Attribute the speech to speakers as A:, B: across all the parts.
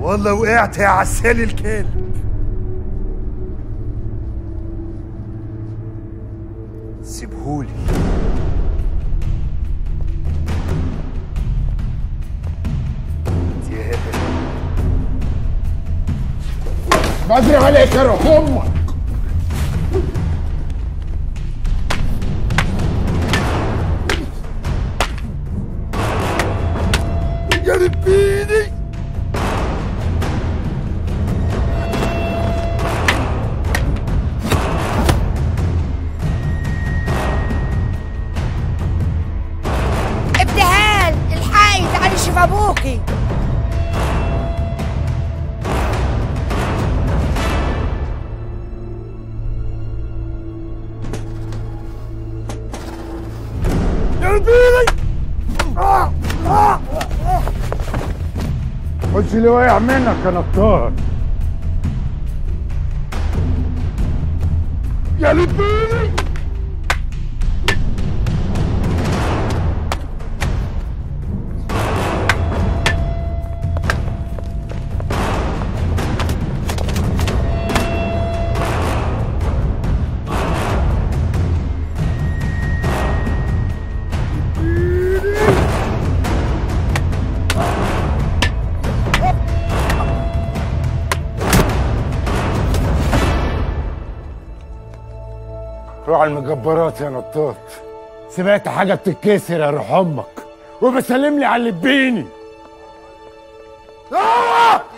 A: والله وقعت يا عسال الكلب. سيبهولي.
B: بدري عليك يا روح أمك
A: جرب بيدي
C: ابوكي
B: خش اللي واقع منك يا نطار
A: يا لبيني
B: روح المجبرات يا نطاط. سمعت حاجة بتتكسر يا روح أمك. وبسلم لي على اللي
A: بيني.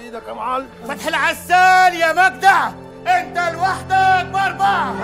A: إيدك يا معلم. فتح العسال يا مجدع. أنت لوحدك باربعه